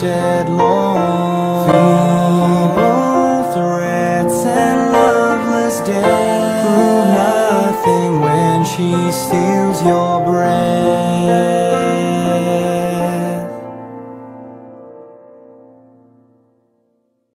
deadlong Feeble threats and loveless death. Prove nothing when she steals your breath.